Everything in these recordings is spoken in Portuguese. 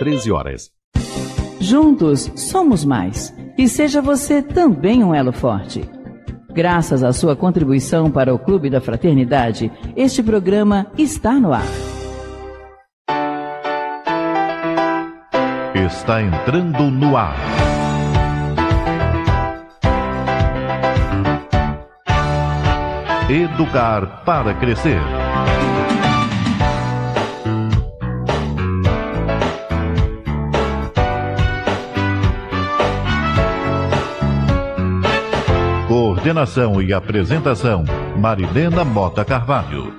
13 horas. Juntos somos mais. E seja você também um elo forte. Graças à sua contribuição para o Clube da Fraternidade, este programa está no ar. Está entrando no ar. Educar para crescer. Coordenação e apresentação: Marilena Mota Carvalho.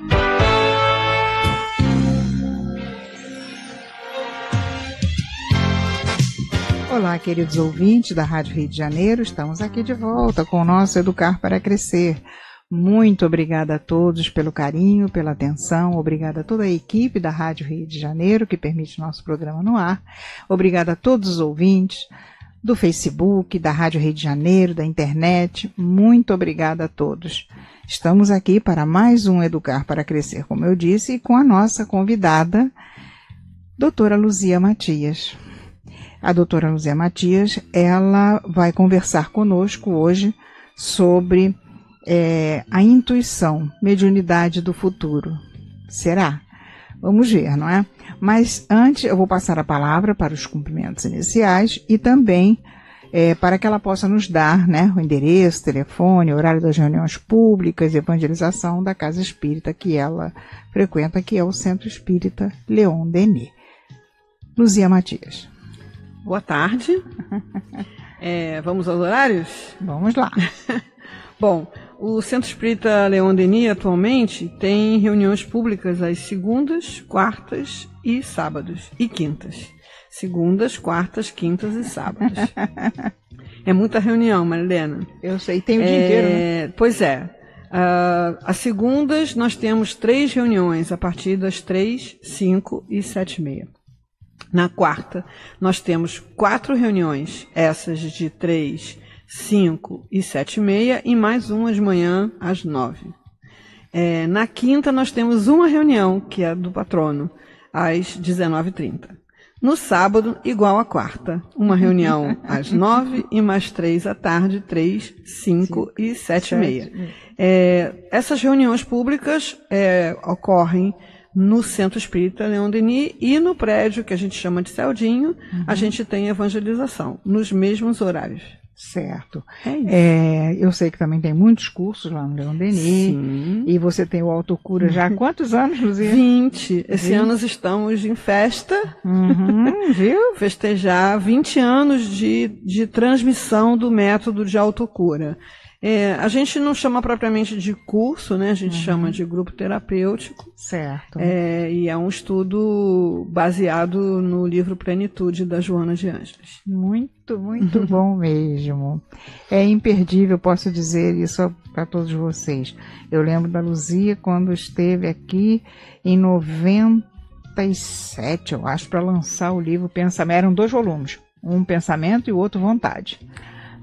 Olá, queridos ouvintes da Rádio Rio de Janeiro, estamos aqui de volta com o nosso Educar para Crescer. Muito obrigada a todos pelo carinho, pela atenção. Obrigada a toda a equipe da Rádio Rio de Janeiro que permite nosso programa no ar. Obrigada a todos os ouvintes do Facebook, da Rádio Rio de Janeiro, da internet. Muito obrigada a todos. Estamos aqui para mais um Educar para Crescer, como eu disse, e com a nossa convidada, doutora Luzia Matias. A doutora Luzia Matias, ela vai conversar conosco hoje sobre é, a intuição, mediunidade do futuro. Será? Vamos ver, não é? Mas antes eu vou passar a palavra para os cumprimentos iniciais e também é, para que ela possa nos dar né, o endereço, telefone, horário das reuniões públicas e evangelização da Casa Espírita que ela frequenta, que é o Centro Espírita Leon Denis. Luzia Matias. Boa tarde. é, vamos aos horários? Vamos lá. Bom, o Centro Espírita Leon Denis atualmente tem reuniões públicas às segundas, quartas e sábados e quintas. Segundas, quartas, quintas e sábados. é muita reunião, Marilena. Eu sei, tem o dia é, inteiro, né? Pois é. Uh, às segundas nós temos três reuniões a partir das três, cinco e sete e meia. Na quarta nós temos quatro reuniões, essas de três 5 e 7 e meia, e mais uma de manhã às 9. É, na quinta, nós temos uma reunião, que é do patrono, às 19h30. No sábado, igual à quarta, uma reunião às 9 e mais três à tarde, 3, 5 e 7 e meia. É, essas reuniões públicas é, ocorrem no Centro Espírita Leão Denis e no prédio que a gente chama de Celdinho, uhum. a gente tem evangelização, nos mesmos horários. Certo. É, é eu sei que também tem muitos cursos lá no Leão Denis. Sim. E você tem o Autocura já há quantos anos, Luzia? 20. Esse 20. ano estamos em festa. Uhum, viu? Festejar 20 anos de, de transmissão do método de autocura. É, a gente não chama propriamente de curso, né? A gente uhum. chama de grupo terapêutico. Certo. É, e é um estudo baseado no livro Plenitude da Joana de Ângeles. Muito, muito bom mesmo. É imperdível, posso dizer isso para todos vocês. Eu lembro da Luzia quando esteve aqui em 97, eu acho, para lançar o livro Pensamento. Eram dois volumes, um Pensamento e o outro Vontade.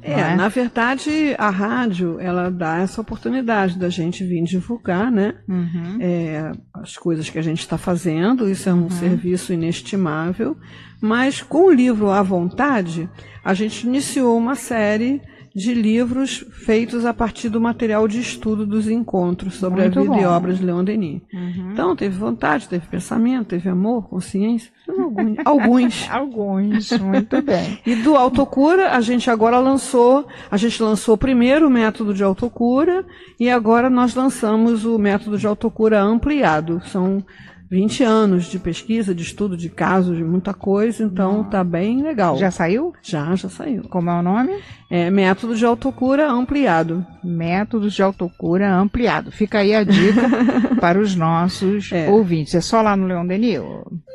É, é, na verdade, a rádio, ela dá essa oportunidade da gente vir divulgar, né? Uhum. É, as coisas que a gente está fazendo, isso é um uhum. serviço inestimável. Mas com o livro à vontade, a gente iniciou uma série de livros feitos a partir do material de estudo dos encontros sobre Muito a vida bom. e obras de Leon Denis. Uhum. Então, teve vontade, teve pensamento, teve amor, consciência, alguns. alguns. alguns, muito bem. E do autocura, a gente agora lançou, a gente lançou primeiro o método de autocura e agora nós lançamos o método de autocura ampliado. São 20 anos de pesquisa, de estudo de casos, de muita coisa, então tá bem legal. Já saiu? Já, já saiu. Como é o nome? É Método de Autocura Ampliado. Métodos de Autocura Ampliado. Fica aí a dica para os nossos é. ouvintes. É só lá no Leão Denis?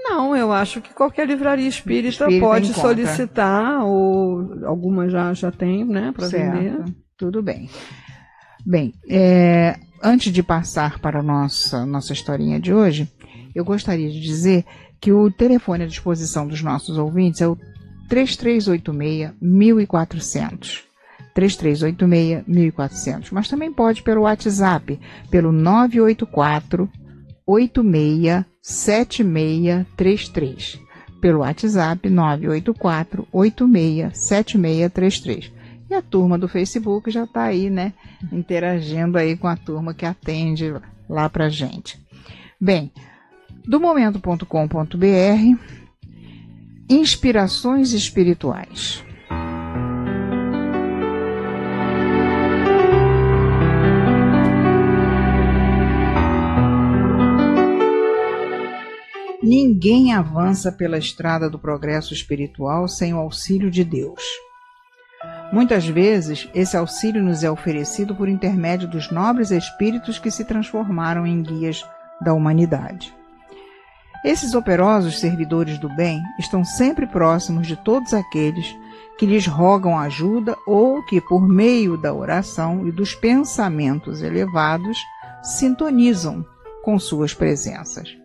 Não, eu acho que qualquer livraria espírita, espírita pode solicitar, ou alguma já, já tem, né, para vender. Tudo bem. Bem, é, antes de passar para a nossa, nossa historinha de hoje, eu gostaria de dizer que o telefone à disposição dos nossos ouvintes é o 3386-1400. 3386-1400. Mas também pode pelo WhatsApp, pelo 984 867633. pelo WhatsApp 984 867633. E a turma do Facebook já está aí, né, interagindo aí com a turma que atende lá pra gente. Bem, do momento.com.br, inspirações espirituais. Ninguém avança pela estrada do progresso espiritual sem o auxílio de Deus. Muitas vezes, esse auxílio nos é oferecido por intermédio dos nobres espíritos que se transformaram em guias da humanidade. Esses operosos servidores do bem estão sempre próximos de todos aqueles que lhes rogam ajuda ou que, por meio da oração e dos pensamentos elevados, sintonizam com suas presenças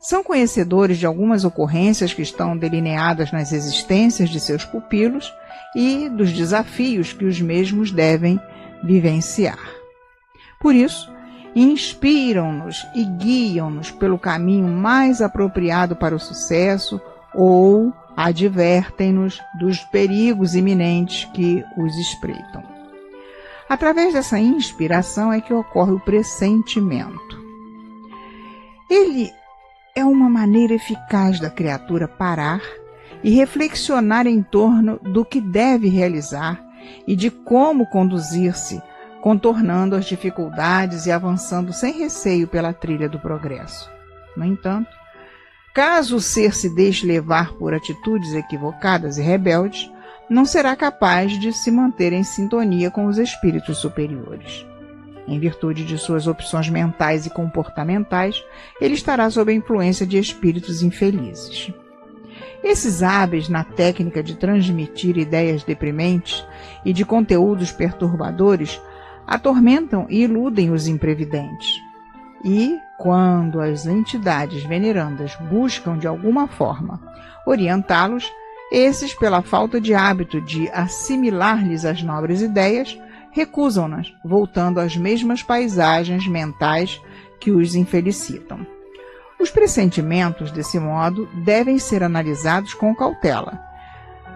são conhecedores de algumas ocorrências que estão delineadas nas existências de seus pupilos e dos desafios que os mesmos devem vivenciar. Por isso, inspiram-nos e guiam-nos pelo caminho mais apropriado para o sucesso ou advertem-nos dos perigos iminentes que os espreitam. Através dessa inspiração é que ocorre o pressentimento. Ele é uma maneira eficaz da criatura parar e reflexionar em torno do que deve realizar e de como conduzir-se, contornando as dificuldades e avançando sem receio pela trilha do progresso. No entanto, caso o ser se deixe levar por atitudes equivocadas e rebeldes, não será capaz de se manter em sintonia com os espíritos superiores. Em virtude de suas opções mentais e comportamentais, ele estará sob a influência de espíritos infelizes. Esses hábeis na técnica de transmitir ideias deprimentes e de conteúdos perturbadores atormentam e iludem os imprevidentes. E, quando as entidades venerandas buscam de alguma forma orientá-los, esses, pela falta de hábito de assimilar-lhes as nobres ideias, recusam-nas, voltando às mesmas paisagens mentais que os infelicitam. Os pressentimentos, desse modo, devem ser analisados com cautela,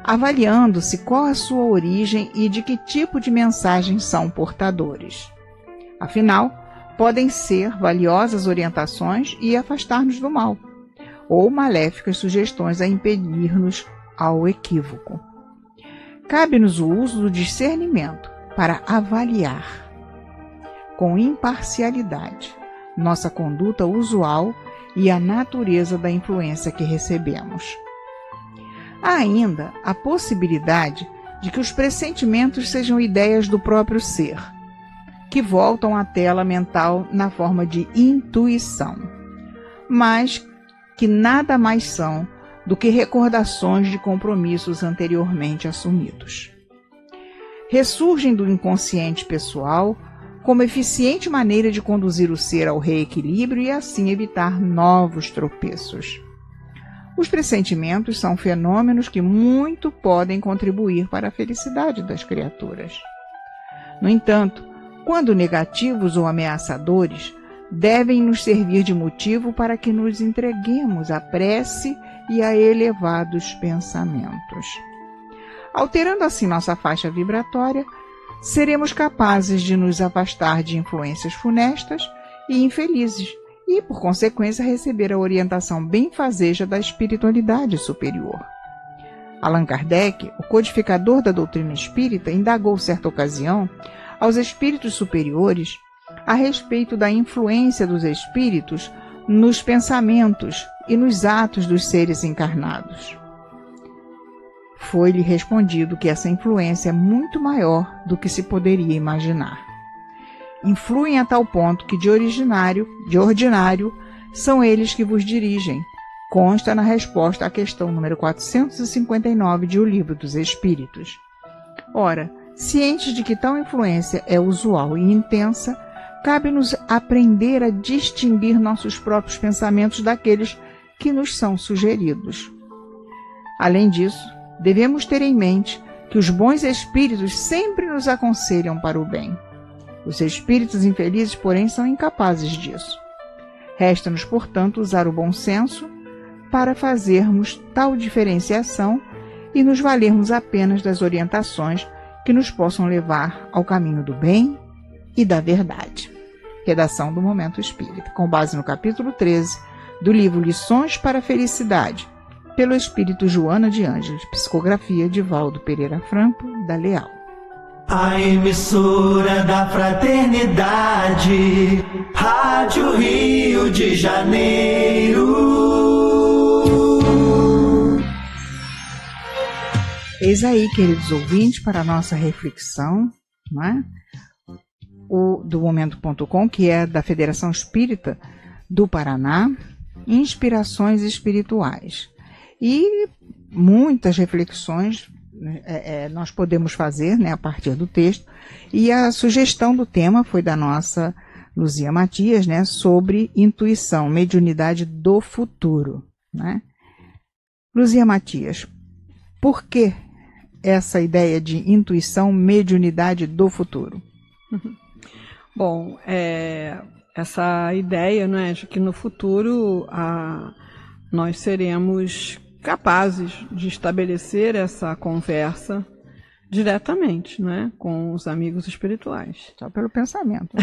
avaliando-se qual a sua origem e de que tipo de mensagens são portadores. Afinal, podem ser valiosas orientações e afastar-nos do mal, ou maléficas sugestões a impedir-nos ao equívoco. Cabe-nos o uso do discernimento, para avaliar com imparcialidade nossa conduta usual e a natureza da influência que recebemos. Há ainda a possibilidade de que os pressentimentos sejam ideias do próprio ser, que voltam à tela mental na forma de intuição, mas que nada mais são do que recordações de compromissos anteriormente assumidos ressurgem do inconsciente pessoal como eficiente maneira de conduzir o ser ao reequilíbrio e assim evitar novos tropeços. Os pressentimentos são fenômenos que muito podem contribuir para a felicidade das criaturas. No entanto, quando negativos ou ameaçadores, devem nos servir de motivo para que nos entreguemos à prece e a elevados pensamentos. Alterando assim nossa faixa vibratória, seremos capazes de nos afastar de influências funestas e infelizes e, por consequência, receber a orientação benfazeja da espiritualidade superior. Allan Kardec, o codificador da doutrina espírita, indagou certa ocasião aos espíritos superiores a respeito da influência dos espíritos nos pensamentos e nos atos dos seres encarnados. Foi-lhe respondido que essa influência é muito maior do que se poderia imaginar. Influem a tal ponto que de originário, de ordinário, são eles que vos dirigem. Consta na resposta à questão número 459 de O Livro dos Espíritos. Ora, cientes de que tal influência é usual e intensa, cabe-nos aprender a distinguir nossos próprios pensamentos daqueles que nos são sugeridos. Além disso, devemos ter em mente que os bons espíritos sempre nos aconselham para o bem. Os espíritos infelizes, porém, são incapazes disso. Resta-nos, portanto, usar o bom senso, para fazermos tal diferenciação e nos valermos apenas das orientações que nos possam levar ao caminho do bem e da verdade. Redação do Momento Espírita, com base no capítulo 13 do livro Lições para a Felicidade, pelo Espírito Joana de Ângeles, psicografia de Valdo Pereira Franco, da Leal. A emissora da fraternidade, Rádio Rio de Janeiro. Eis aí, queridos ouvintes, para a nossa reflexão, não é? o, do Momento.com, que é da Federação Espírita do Paraná, Inspirações Espirituais. E muitas reflexões né, é, é, nós podemos fazer né, a partir do texto. E a sugestão do tema foi da nossa Luzia Matias, né, sobre intuição, mediunidade do futuro. Né? Luzia Matias, por que essa ideia de intuição, mediunidade do futuro? Bom, é, essa ideia é, de que no futuro a, nós seremos capazes de estabelecer essa conversa diretamente né, com os amigos espirituais. Só pelo pensamento.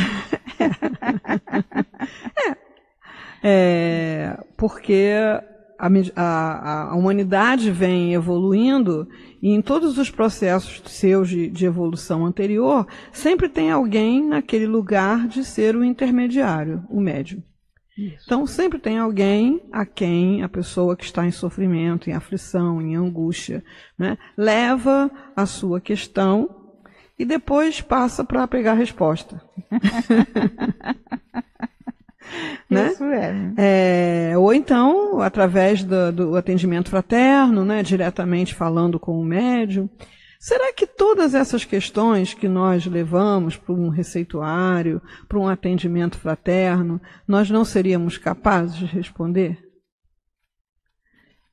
é. é. Porque a, a, a, humanidade vem evoluindo e em todos os processos seus de, de, evolução anterior, sempre tem alguém naquele lugar de ser o intermediário, o médium. Isso. Então, sempre tem alguém a quem a pessoa que está em sofrimento, em aflição, em angústia, né, leva a sua questão e depois passa para pegar a resposta. né? Isso é. é. Ou então, através do, do, atendimento fraterno, né? diretamente falando com o médium. Será que todas essas questões que nós levamos para um receituário, para um atendimento fraterno, nós não seríamos capazes de responder?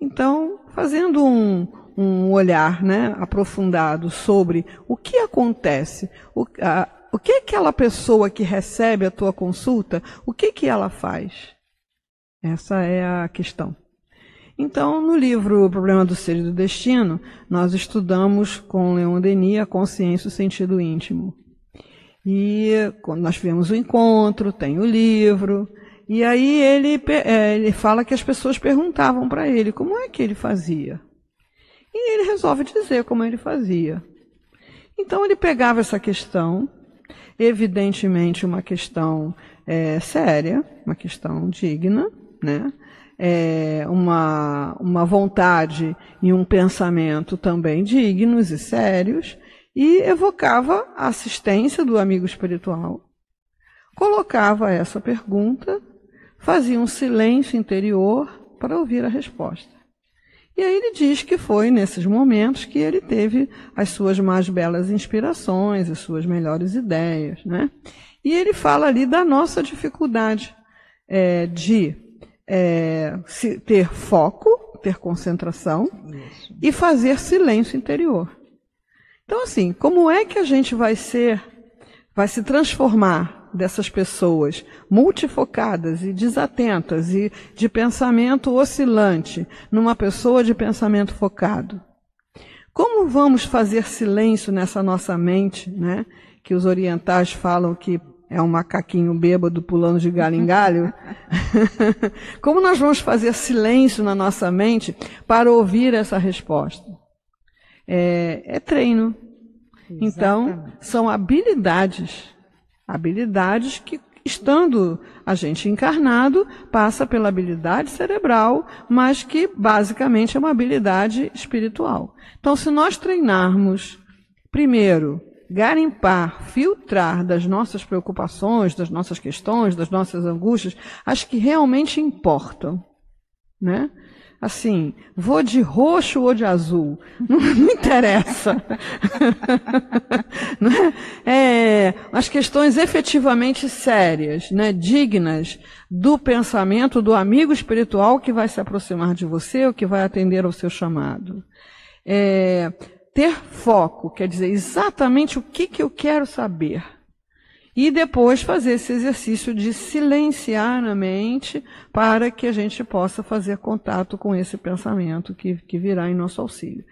Então, fazendo um, um olhar né, aprofundado sobre o que acontece, o, a, o que aquela pessoa que recebe a tua consulta, o que que ela faz? Essa é a questão. Então, no livro O Problema do Ser e do Destino, nós estudamos com Leon Denis a consciência e o sentido íntimo. E quando nós tivemos o encontro, tem o livro, e aí ele, é, ele fala que as pessoas perguntavam para ele como é que ele fazia. E ele resolve dizer como ele fazia. Então ele pegava essa questão evidentemente uma questão é, séria, uma questão digna, né? É uma, uma vontade e um pensamento também dignos e sérios, e evocava a assistência do amigo espiritual, colocava essa pergunta, fazia um silêncio interior para ouvir a resposta. E aí ele diz que foi nesses momentos que ele teve as suas mais belas inspirações, as suas melhores ideias, né? E ele fala ali da nossa dificuldade é, de é, ter foco, ter concentração Isso. e fazer silêncio interior. Então, assim, como é que a gente vai ser, vai se transformar dessas pessoas multifocadas e desatentas e de pensamento oscilante numa pessoa de pensamento focado? Como vamos fazer silêncio nessa nossa mente, né? Que os orientais falam que é um macaquinho bêbado pulando de galho em galho. Como nós vamos fazer silêncio na nossa mente para ouvir essa resposta? É, é treino. Então, Exatamente. Então, são habilidades Habilidades que, estando a gente encarnado, passa pela habilidade cerebral, mas que basicamente é uma habilidade espiritual. Então, se nós treinarmos, primeiro, garimpar, filtrar das nossas preocupações, das nossas questões, das nossas angústias, as que realmente importam, né? assim, vou de roxo ou de azul, não, não interessa. é, as questões efetivamente sérias, né, dignas do pensamento do amigo espiritual que vai se aproximar de você ou que vai atender ao seu chamado. É, ter foco quer dizer exatamente o que, que eu quero saber. E depois fazer esse exercício de silenciar na mente para que a gente possa fazer contato com esse pensamento que, que virá em nosso auxílio.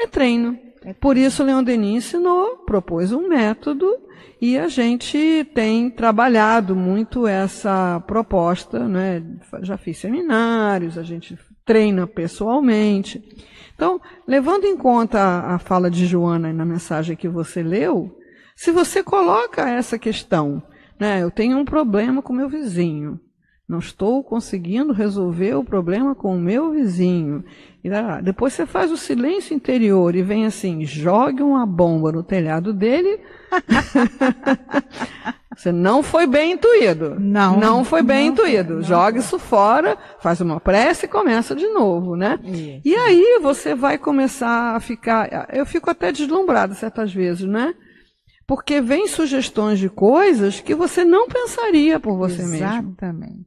É treino. Por isso, Leon Denis ensinou, propôs um método e a gente tem trabalhado muito essa proposta, né? Já fiz seminários, a gente treina pessoalmente. Então, levando em conta a, a fala de Joana na mensagem que você leu, se você coloca essa questão, né? Eu tenho um problema com meu vizinho. Não estou conseguindo resolver o problema com o meu vizinho. Depois você faz o silêncio interior e vem assim, jogue uma bomba no telhado dele. você não foi bem intuído. Não. Não foi bem não intuído. não Jogue foi. isso fora, faz uma prece e começa de novo, né? Isso. E aí você vai começar a ficar. Eu fico até deslumbrada certas vezes, né? Porque vem sugestões de coisas que você não pensaria por você mesmo. Exatamente.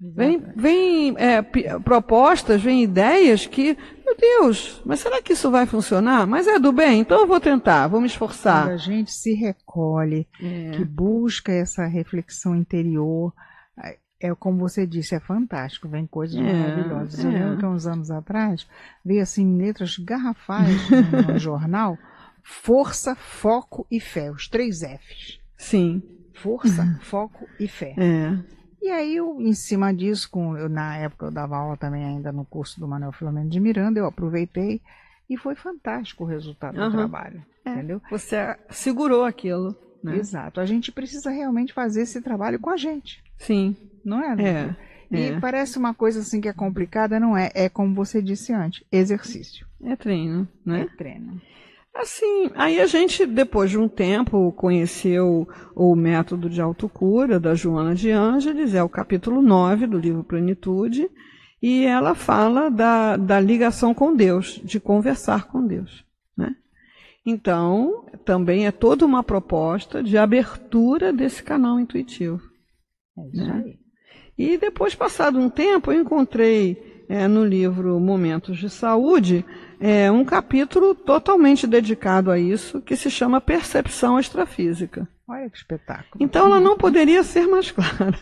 Vem, vem é, propostas, vem ideias que, meu Deus, mas será que isso vai funcionar? Mas é do bem, então eu vou tentar, vou me Quando esforçar. a gente se recolhe, É. que busca essa reflexão interior, é como você disse, é fantástico, vem coisas É, maravilhosas. Eu é. lembro que uns anos atrás veio assim letras garrafais no jornal, força, foco e fé, os três Fs. Sim, Força, foco e fé. é. E aí, eu, em cima disso, com, eu, na época eu dava aula também ainda no curso do Manuel Filomeno de Miranda, eu aproveitei e foi fantástico o resultado do Aham. trabalho. É. Entendeu? Você segurou aquilo, né? Exato. A gente precisa realmente fazer esse trabalho com a gente, Sim, não é? é. E é. parece uma coisa assim que é complicada, não é? É como você disse antes, exercício. É treino, né? É treino. Assim, aí a gente, depois de um tempo, conheceu o método de autocura da Joana de Ângeles, é o capítulo 9 do livro Plenitude, e ela fala da, da ligação com Deus, de conversar com Deus. Né? Então, também é toda uma proposta de abertura desse canal intuitivo. É isso Né? aí. E depois, passado um tempo, eu encontrei é, no livro Momentos de Saúde é, um capítulo totalmente dedicado a isso, que se chama Percepção Extrafísica. Olha que espetáculo. Então ela não poderia ser mais clara.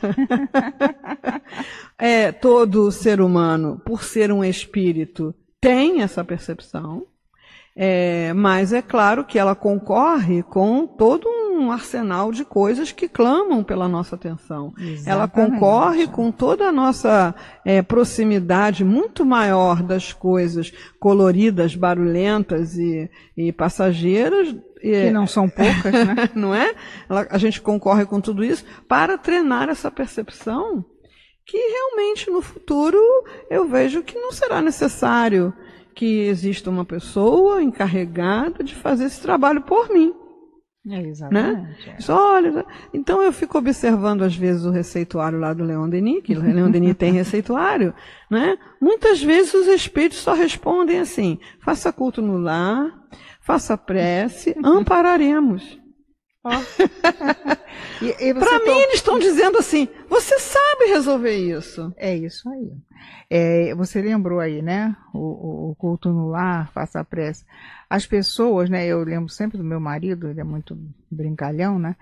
é, todo ser humano, por ser um espírito, tem essa percepção, é, mas é claro que ela concorre com todo um arsenal de coisas que clamam pela nossa atenção. Ela Exatamente. concorre com toda a nossa é, proximidade muito maior das coisas coloridas, barulhentas e, e passageiras. Que não são poucas, né? não é? Ela- a gente concorre com tudo isso para treinar essa percepção que realmente no futuro eu vejo que não será necessário que exista uma pessoa encarregada de fazer esse trabalho por mim. É, exatamente. é. Diz, Olha, então eu fico observando às vezes o receituário lá do Leon Denis, que o Leon Denis tem receituário, né? Muitas vezes os espíritos só respondem assim: faça culto no lar, faça prece, ampararemos. Você Para mim, eles estão dizendo assim: você sabe resolver isso. É isso aí. É, você lembrou aí, né? O, o- o culto no lar, faça a prece. As pessoas, né? Eu lembro sempre do meu marido, ele é muito brincalhão, né?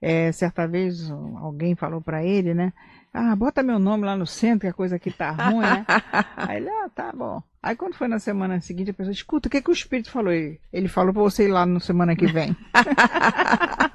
É, certa vez alguém falou para ele, né? Ah, bota meu nome lá no centro, que a coisa aqui tá ruim, né? Aí ele, ah, tá bom. Aí quando foi na semana seguinte, a pessoa, escuta, o que, que o espírito falou? Ele, ele falou para você ir lá na semana que vem.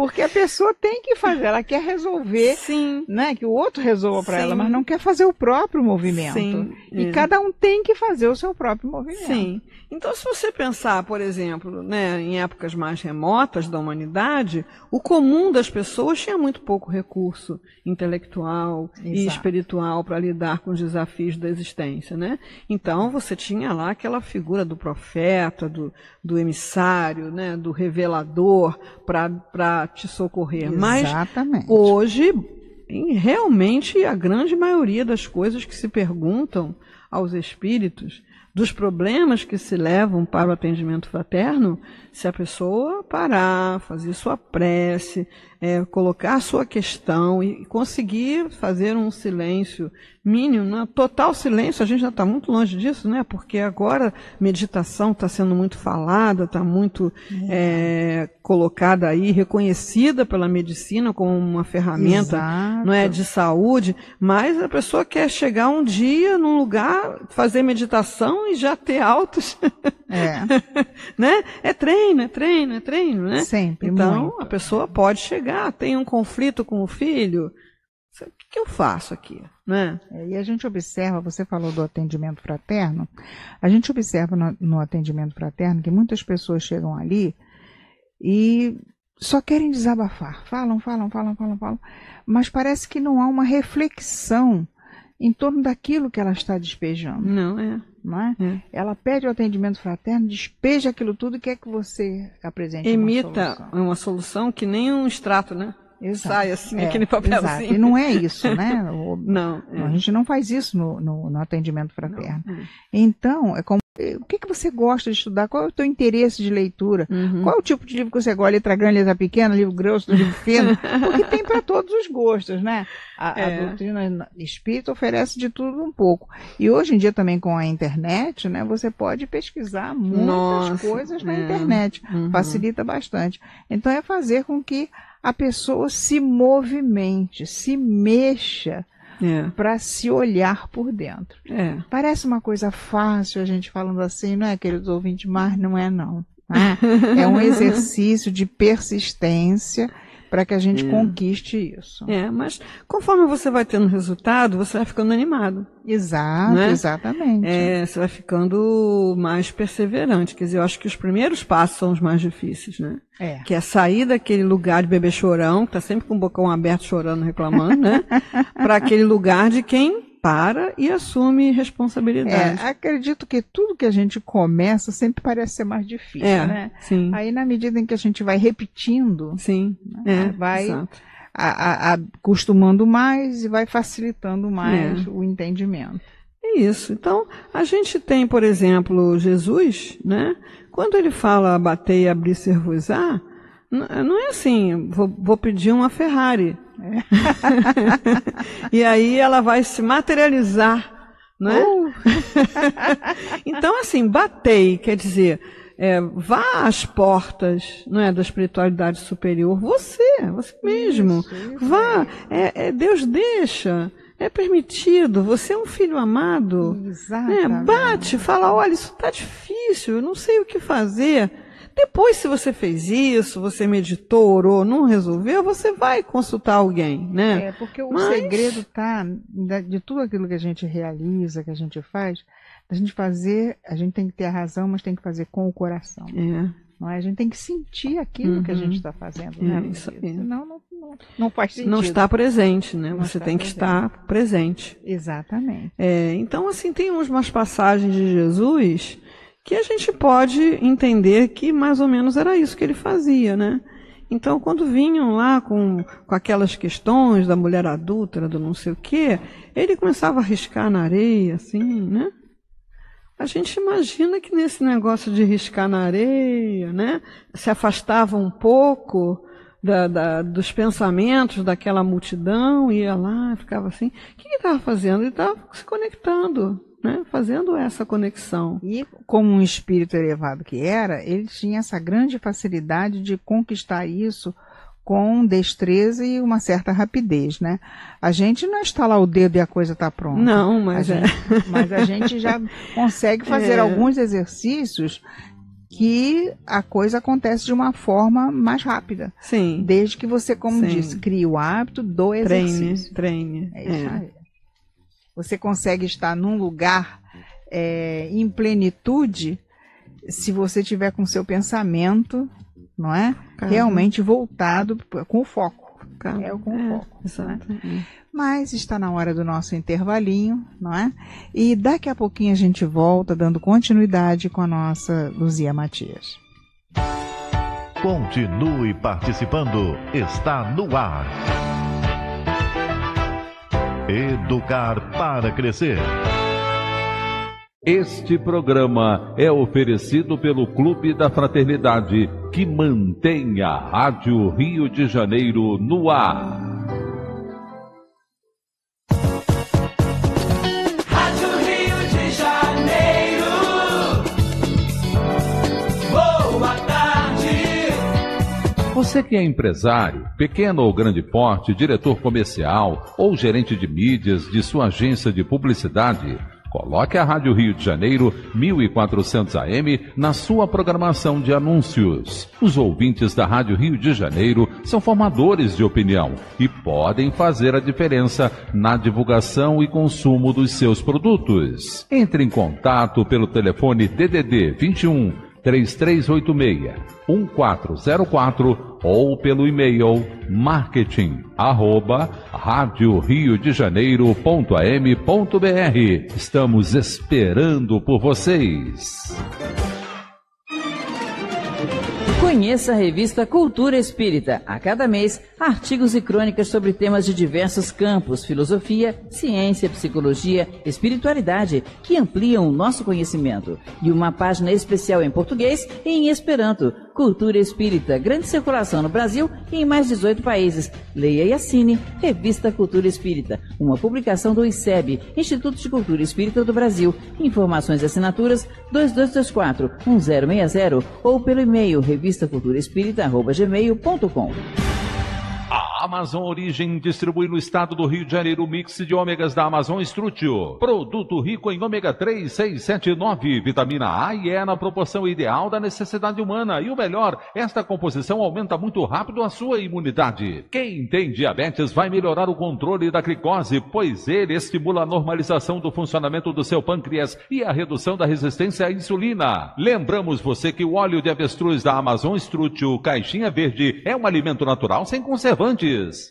Porque a pessoa tem que fazer, ela quer resolver Sim. né, que o outro resolva para ela, mas não quer fazer o próprio movimento. Sim, E é. cada um tem que fazer o seu próprio movimento. Sim. Então, se você pensar, por exemplo, né, em épocas mais remotas da humanidade, o comum das pessoas tinha muito pouco recurso intelectual e Exato. espiritual para lidar com os desafios da existência, né? Então, você tinha lá aquela figura do profeta, do, do emissário, né, do revelador para te socorrer. Mas Exatamente. Hoje, em- realmente, a grande maioria das coisas que se perguntam aos espíritos dos problemas que se levam para o atendimento fraterno se a pessoa parar, fazer sua prece, é, colocar a sua questão e conseguir fazer um silêncio mínimo, né? total silêncio, a gente já está muito longe disso, né? Porque agora meditação está sendo muito falada, está muito é. É, colocada aí, reconhecida pela medicina como uma ferramenta, Exato. não é de saúde, mas a pessoa quer chegar um dia num lugar, fazer meditação e já ter altos, É, né? É treino, é treino, é treino, né? sempre. Então, muito. a pessoa pode chegar, tem um conflito com o filho. O que, que eu faço aqui? Né? É, E a gente observa, você falou do atendimento fraterno, a gente observa no, no atendimento fraterno que muitas pessoas chegam ali e só querem desabafar. Falam, falam, falam, falam, falam, mas parece que não há uma reflexão em torno daquilo que ela está despejando. Não, é. É? é. Ela pede o atendimento fraterno, despeja aquilo tudo e quer que você apresente uma Emita solução. uma solução que nem um extrato, né? Exato. Sai assim, É, aquele papelzinho. Exato. E não é isso, né? O- Não, é. A gente não faz isso no, no- no atendimento fraterno. Não, é. Então, é como, o que, que você gosta de estudar? Qual é o teu interesse de leitura? Uhum. Qual é o tipo de livro que você gosta? Letra grande, letra pequena, livro grosso, livro fino? Porque tem para todos os gostos, né? A, a É. doutrina espírita oferece de tudo um pouco. E hoje em dia também com a internet, né? Você pode pesquisar muitas Nossa, coisas na é. internet. Uhum. Facilita bastante. Então é fazer com que a pessoa se movimente, se mexa É, para se olhar por dentro. é. Parece uma coisa fácil a gente falando assim, não é, queridos ouvintes, mas não é não. né? É um exercício de persistência para que a gente É. conquiste isso. É, mas conforme você vai tendo resultado, você vai ficando animado. Exato, Né? exatamente. É, você vai ficando mais perseverante. Quer dizer, eu acho que os primeiros passos são os mais difíceis, né? É. Que é sair daquele lugar de bebê chorão, que tá sempre com o bocão aberto chorando, reclamando, né? para aquele lugar de quem para e assume É, responsabilidade. acredito que tudo que a gente começa sempre parece ser mais difícil, É, né? sim. Aí, na medida em que a gente vai repetindo, Sim, é, vai a- acostumando mais e vai facilitando mais É. o entendimento. É isso. Então, a gente tem, por exemplo, Jesus, né? Quando ele fala bater e abrir servos-á, n- não é assim, vou, vou pedir uma Ferrari. e aí ela vai se materializar, não é? Uh, Então, assim, batei, quer dizer, é, vá às portas não é, da espiritualidade superior, você, você mesmo. Isso, vá, é, é, Deus deixa, é permitido, você é um filho amado. É, Exatamente. bate, fala, olha, isso está difícil, eu não sei o que fazer. Depois, se você fez isso, você meditou, orou, não resolveu, você vai consultar alguém, né? É, porque o Mas- segredo está de tudo aquilo que a gente realiza, que a gente faz, a gente fazer, a gente tem que ter a razão, mas tem que fazer com o coração. É, Não é? A gente tem que sentir aquilo que a Uhum. gente está fazendo, É, né? isso. Senão não, não, não faz sentido. não está presente, né? Não Você tem que presente. estar presente. Exatamente. É, então, assim, tem umas passagens de Jesus que a gente pode entender que mais ou menos era isso que ele fazia, né? Então, quando vinham lá com, com aquelas questões da mulher adúltera, do não sei o quê, ele começava a riscar na areia, assim, né? A gente imagina que nesse negócio de riscar na areia, né? Se afastava um pouco da- da- dos pensamentos daquela multidão, ia lá, ficava assim. O que ele estava fazendo? Ele estava se conectando, né? Fazendo essa conexão. E como um espírito elevado que era, ele tinha essa grande facilidade de conquistar isso com destreza e uma certa rapidez, né? A gente não instala o dedo e a coisa está pronta. Não, A mas é. gente- mas a gente já consegue fazer É. alguns exercícios que a coisa acontece de uma forma mais rápida. Sim. Desde que você, como Sim. disse, crie o hábito do Treine, exercício. treine. É isso É. Você consegue estar num lugar é, em plenitude se você tiver com seu pensamento, não é? Realmente voltado com foco. É o com foco. né? Exato. é. Mas está na hora do nosso intervalinho, não é? E daqui a pouquinho a gente volta dando continuidade com a nossa Luzia Matias. Continue participando. Está no ar. Educar para crescer. Este programa é oferecido pelo Clube da Fraternidade, que mantém a Rádio Rio de Janeiro no ar. Você que é empresário, pequeno ou grande porte, diretor comercial ou gerente de mídias de sua agência de publicidade, coloque a Rádio Rio de Janeiro 1400 AM na sua programação de anúncios. Os ouvintes da Rádio Rio de Janeiro são formadores de opinião e podem fazer a diferença na divulgação e consumo dos seus produtos. Entre em contato pelo telefone DDD 21 3386 1404 ou pelo e-mail marketing arroba rádio Rio de Janeiro.am.br. Estamos esperando por vocês. Conheça a revista Cultura Espírita. A cada mês, artigos e crônicas sobre temas de diversos campos: filosofia, ciência, psicologia, espiritualidade, que ampliam o nosso conhecimento. E uma página especial em português e em esperanto. Cultura Espírita, grande circulação no Brasil e em mais 18 países. Leia e assine Revista Cultura Espírita, uma publicação do ICEB, Instituto de Cultura Espírita do Brasil. Informações e assinaturas 2224 1060 ou pelo e-mail revistaculturaespírita.gmail.com. Amazon Origem distribui no estado do Rio de Janeiro o mix de ômegas da Amazon Strutio. Produto rico em ômega 3, 6, 7 e 9, vitamina A e E na proporção ideal da necessidade humana. E o melhor, esta composição aumenta muito rápido a sua imunidade. Quem tem diabetes vai melhorar o controle da glicose, pois ele estimula a normalização do funcionamento do seu pâncreas e a redução da resistência à insulina. Lembramos você que o óleo de avestruz da Amazon Strutio Caixinha Verde é um alimento natural sem conservantes.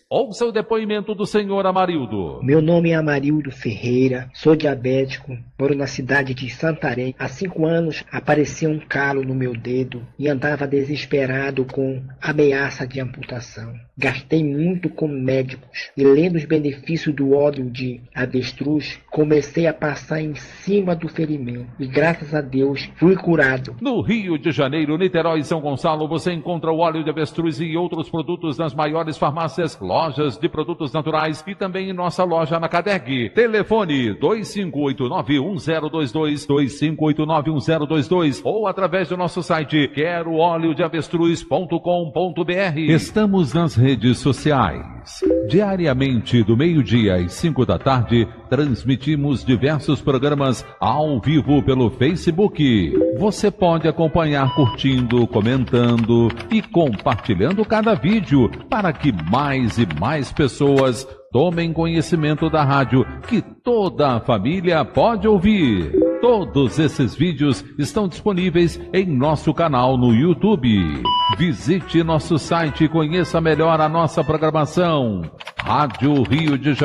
Ouça o depoimento do senhor Amarildo. Meu nome é Amarildo Ferreira, sou diabético, moro na cidade de Santarém. Há cinco anos aparecia um calo no meu dedo e andava desesperado com ameaça de amputação. Gastei muito com médicos e lendo os benefícios do óleo de avestruz, comecei a passar em cima do ferimento e graças a Deus fui curado. No Rio de Janeiro, Niterói e São Gonçalo, você encontra o óleo de avestruz e outros produtos nas maiores farmácias, lojas de produtos naturais e também em nossa loja na Cadeg. Telefone 2589-1022, 2589-1022 ou através do nosso site queroóleodeavestruz.com.br. Estamos nas redes sociais. Diariamente, do meio-dia às 5 da tarde, transmitimos diversos programas ao vivo pelo Facebook. Você pode acompanhar curtindo, comentando e compartilhando cada vídeo para que mais e mais pessoas tomem conhecimento da rádio que toda a família pode ouvir. Todos esses vídeos estão disponíveis em nosso canal no YouTube. Visite nosso site e conheça melhor a nossa programação. Rádio Rio de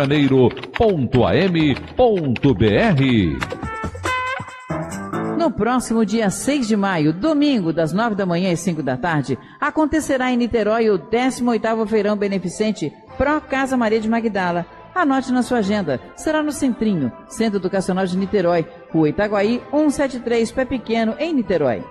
No próximo dia 6 de maio, domingo, das 9 da manhã às 5 da tarde, acontecerá em Niterói o 18º Feirão Beneficente Pro Casa Maria de Magdala. Anote na sua agenda. Será no Centrinho, Centro Educacional de Niterói, Rua Itaguaí, 173, Pé Pequeno, em Niterói.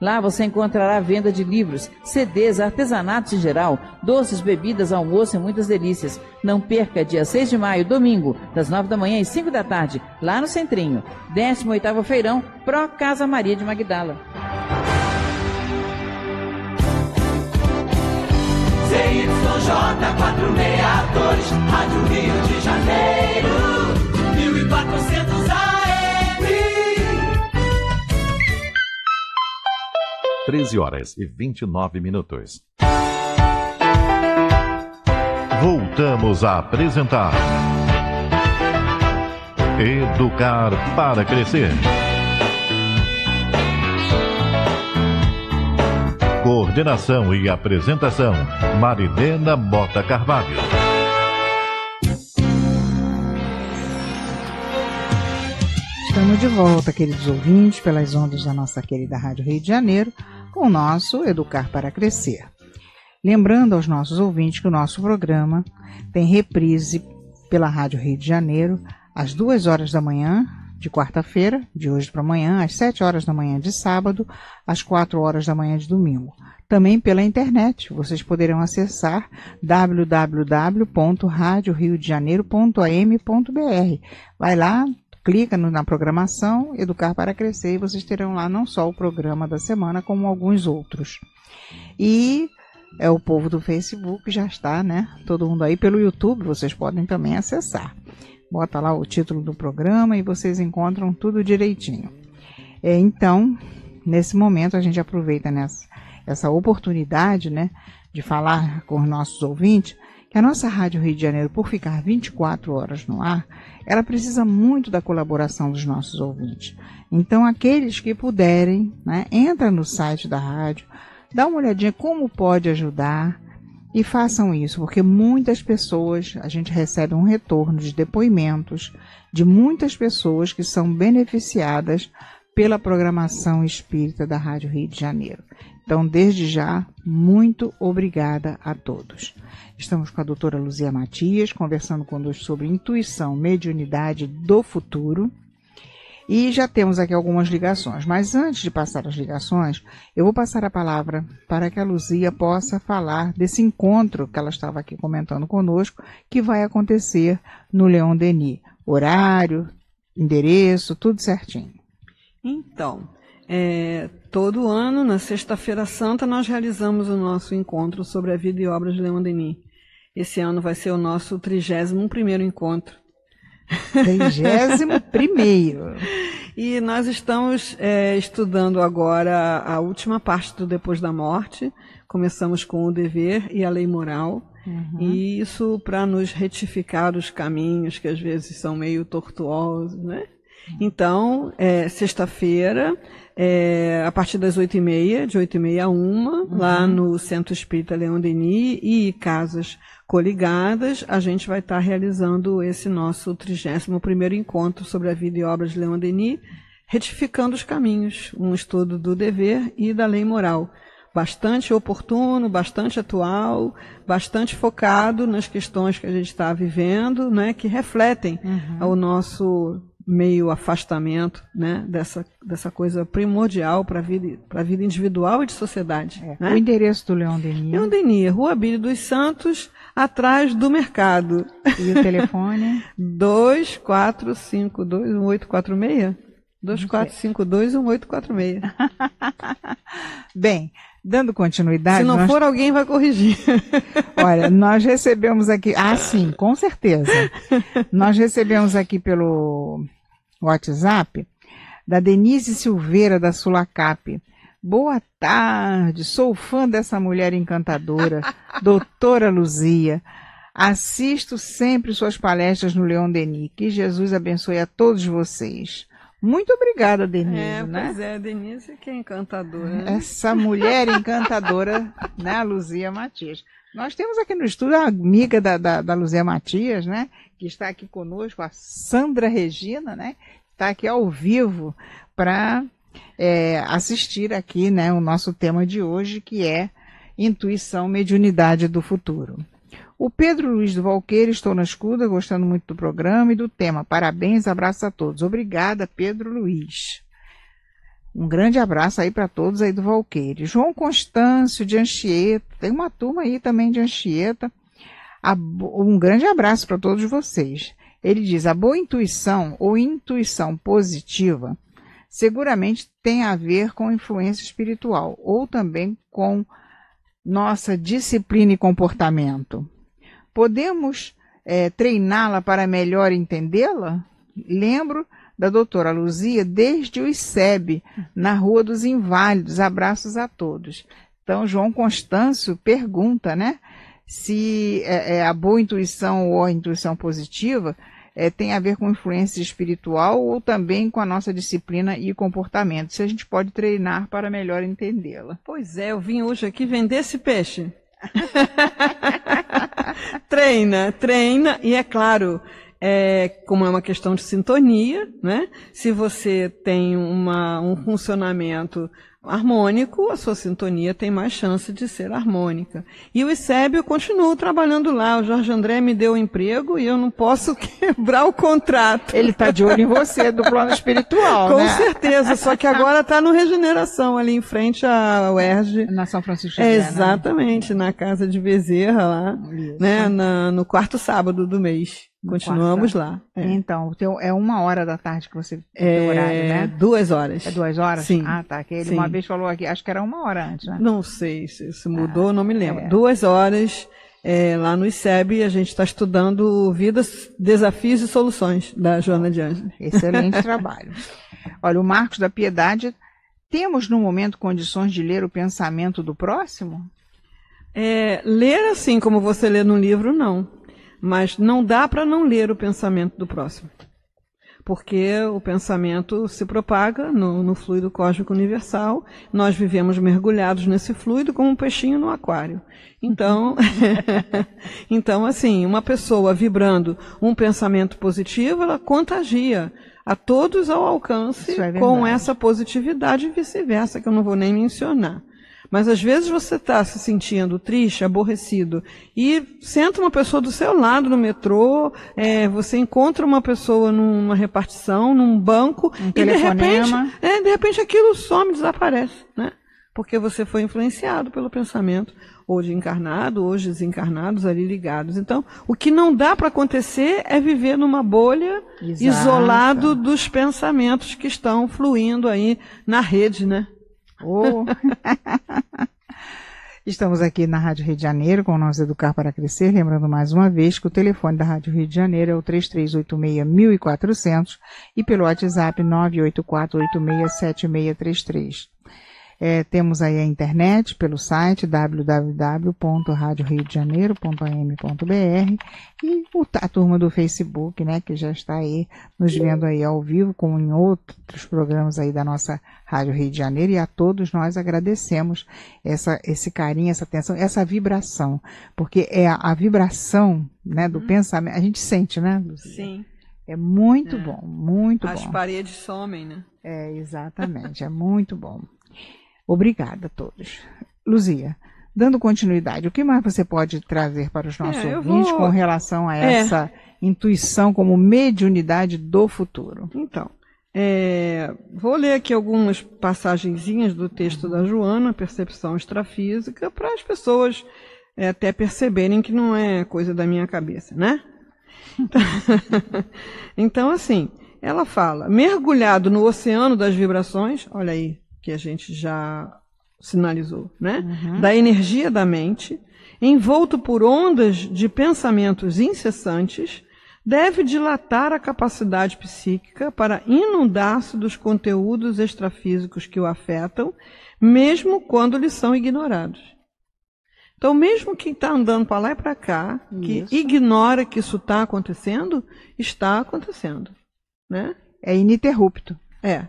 Lá você encontrará venda de livros, CDs, artesanatos em geral, doces, bebidas, almoço e muitas delícias. Não perca dia 6 de maio, domingo, das 9 da manhã às 5 da tarde, lá no Centrinho. 18º Feirão, Pro Casa Maria de Magdala. ZYJ 462, Rádio Rio de Janeiro, 1400 13 horas e 29 minutos. Voltamos a apresentar Educar para Crescer. Coordenação e apresentação: Marilena Mota Carvalho. Estamos de volta, queridos ouvintes, pelas ondas da nossa querida Rádio Rio de Janeiro, com o nosso Educar para Crescer. Lembrando aos nossos ouvintes que o nosso programa tem reprise pela Rádio Rio de Janeiro às duas horas da manhã de quarta-feira, de hoje para amanhã, às 7 horas da manhã de sábado, às 4 horas da manhã de domingo. Também pela internet, vocês poderão acessar www.radioriodejaneiro.am.br. Vai lá, clica na programação Educar para Crescer e vocês terão lá não só o programa da semana, como alguns outros. E é o povo do Facebook já está, né? Todo mundo aí pelo YouTube, vocês podem também acessar. Bota lá o título do programa e vocês encontram tudo direitinho. É, então, nesse momento a gente aproveita nessa essa oportunidade, né, de falar com os nossos ouvintes, que a nossa Rádio Rio de Janeiro, por ficar 24 horas no ar, ela precisa muito da colaboração dos nossos ouvintes. Então, aqueles que puderem, né, entra no site da rádio, dá uma olhadinha como pode ajudar e façam isso, porque muitas pessoas, a gente recebe um retorno de depoimentos de muitas pessoas que são beneficiadas pela programação espírita da Rádio Rio de Janeiro. Então, desde já, muito obrigada a todos. Estamos com a doutora Luzia Matias, conversando conosco sobre intuição, mediunidade do futuro. E já temos aqui algumas ligações, mas antes de passar as ligações, eu vou passar a palavra para que a Luzia possa falar desse encontro que ela estava aqui comentando conosco, que vai acontecer no Leão Denis. Horário, endereço, tudo certinho. Então, é, todo ano, na Sexta-feira Santa, nós realizamos o nosso encontro sobre a vida e obra de Leon Denis. Esse ano vai ser o nosso 31 encontro. 31 E nós estamos é, estudando agora a última parte do Depois da Morte. Começamos com o dever e a lei moral. Uhum. E isso para nos retificar os caminhos que às vezes são meio tortuosos, né? Então, é, sexta-feira, é, a partir das oito e meia, de oito e meia a uma, uhum. lá no Centro Espírita Leão Denis e casas coligadas, a gente vai estar realizando esse nosso 31 primeiro encontro sobre a vida e obras de Leão Denis, retificando os caminhos, um estudo do dever e da lei moral. Bastante oportuno, bastante atual, bastante focado nas questões que a gente está vivendo, né, que refletem uhum. o nosso meio afastamento né, dessa, dessa coisa primordial para a vida, vida individual e de sociedade. É. Né? O endereço do Leão Denis? Leão Denis, Rua Bíblia dos Santos, atrás do mercado. E o telefone? 2452-1846? 2452-1846. Bem, dando continuidade. Se não nós... for, alguém vai corrigir. Olha, nós recebemos aqui. Ah, sim, com certeza. Nós recebemos aqui pelo WhatsApp da Denise Silveira, da Sulacap. Boa tarde, sou fã dessa mulher encantadora, doutora Luzia. Assisto sempre suas palestras no Leão Denis. Que Jesus abençoe a todos vocês. Muito obrigada, Denise. É, né? pois é, Denise que é encantadora. Né? Essa mulher encantadora, né, a Luzia Matias. Nós temos aqui no estúdio a amiga da, da, da Luzia Matias, né, que está aqui conosco, a Sandra Regina, né, está aqui ao vivo para é, assistir aqui, né, o nosso tema de hoje, que é intuição, mediunidade do futuro. O Pedro Luiz do Valqueiro, estou na escuta, gostando muito do programa e do tema. Parabéns, abraços a todos. Obrigada, Pedro Luiz. Um grande abraço aí para todos aí do Valqueire. João Constâncio de Anchieta, tem uma turma aí também de Anchieta. Um grande abraço para todos vocês. Ele diz: a boa intuição ou intuição positiva seguramente tem a ver com influência espiritual ou também com nossa disciplina e comportamento. Podemos é, treiná-la para melhor entendê-la? Lembro da doutora Luzia desde o ICEB, na Rua dos Inválidos. Abraços a todos. Então, João Constâncio pergunta, né? Se é, é, a boa intuição ou a intuição positiva é, tem a ver com influência espiritual ou também com a nossa disciplina e comportamento. Se a gente pode treinar para melhor entendê-la. Pois é, eu vim hoje aqui vender esse peixe. treina, treina, e é claro, é, como é uma questão de sintonia, né? Se você tem uma, um funcionamento harmônico, a sua sintonia tem mais chance de ser harmônica. E o ICEB eu continuo trabalhando lá. O Jorge André me deu um emprego e eu não posso quebrar o contrato. Ele está de olho em você, do plano espiritual, Com né? certeza, só que agora está no Regeneração, ali em frente à UERJ. Na São Francisco É, Xavier, né? exatamente, na casa de Bezerra lá, Isso. né? na- no quarto sábado do mês. Continuamos quarto lá. É, Então, o teu, é uma hora da tarde que você É, o horário, né? duas horas. É duas horas? Sim. Ah, tá. Que ele Sim. uma vez falou aqui, acho que era uma hora antes, né? Não sei se, se mudou, não me lembro. é. Duas horas é, lá no ICEB, a gente está estudando Vidas, Desafios e Soluções, da Joana de Ângeles. Excelente trabalho. Olha, o Marcos da Piedade, temos no momento condições de ler o pensamento do próximo? É, ler assim como você lê no livro, não. Mas não dá para não ler o pensamento do próximo. Porque o pensamento se propaga no, no fluido cósmico universal. Nós vivemos mergulhados nesse fluido como um peixinho no aquário. Então, então assim, uma pessoa vibrando um pensamento positivo, ela contagia a todos ao alcance é com essa positividade e vice-versa, que eu não vou nem mencionar. Mas às vezes você está se sentindo triste, aborrecido, e senta uma pessoa do seu lado no metrô, é, você encontra uma pessoa numa repartição, num banco, Um e de repente, é, de repente aquilo some, desaparece, né? Porque você foi influenciado pelo pensamento, ou de encarnado, ou de desencarnados ali ligados. Então, o que não dá para acontecer é viver numa bolha, Exato. isolado dos pensamentos que estão fluindo aí na rede, né? Oh. Estamos aqui na Rádio Rio de Janeiro com o nosso Educar para Crescer. Lembrando mais uma vez que o telefone da Rádio Rio de Janeiro é o 3386-1400 e pelo WhatsApp 984867633. É, temos aí a internet pelo site www.radioriodejaneiro.am.br e o- a turma do Facebook, né, que já está aí nos vendo aí ao vivo, como em outros programas aí da nossa Rádio Rio de Janeiro, e a todos nós agradecemos essa, esse carinho, essa atenção, essa vibração, porque é a, a vibração, né, do pensamento, a gente sente, né? Sim. É muito É. bom, muito As bom. paredes somem, né? É, exatamente, é muito bom. Obrigada a todos. Luzia, dando continuidade, o que mais você pode trazer para os nossos É, ouvintes vou- com relação a É. essa intuição como mediunidade do futuro? Então, é, vou ler aqui algumas passagenzinhas do texto da Joana, Percepção Extrafísica, para as pessoas é, até perceberem que não é coisa da minha cabeça, né? então, assim, ela fala: mergulhado no oceano das vibrações, olha aí, que a gente já sinalizou, né? Da energia da mente, envolto por ondas de pensamentos incessantes, deve dilatar a capacidade psíquica para inundar-se dos conteúdos extrafísicos que o afetam, mesmo quando lhe são ignorados. Então, mesmo quem está andando para lá e para cá, que Isso. ignora que isso está acontecendo, está acontecendo, né? É ininterrupto. É,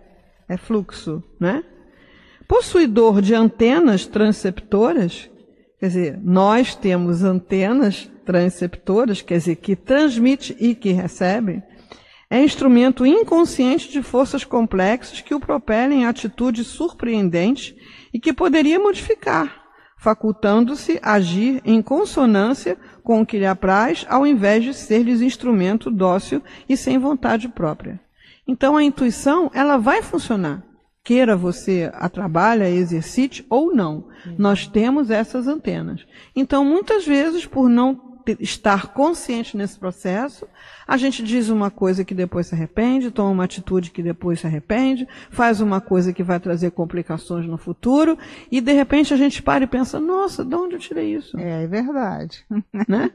é fluxo, né? Possuidor de antenas transceptoras, quer dizer, nós temos antenas transceptoras, quer dizer, que transmite e que recebe, é instrumento inconsciente de forças complexas que o propelem a atitudes surpreendentes e que poderia modificar, facultando-se agir em consonância com o que lhe apraz, ao invés de ser-lhes instrumento dócil e sem vontade própria. Então a intuição, ela vai funcionar. Queira você a trabalhe, a exercite ou não. Nós temos essas antenas. Então, muitas vezes, por não estar consciente nesse processo, a gente diz uma coisa que depois se arrepende, toma uma atitude que depois se arrepende, faz uma coisa que vai trazer complicações no futuro, e de repente a gente para e pensa, nossa, de onde eu tirei isso? É, é verdade. Né?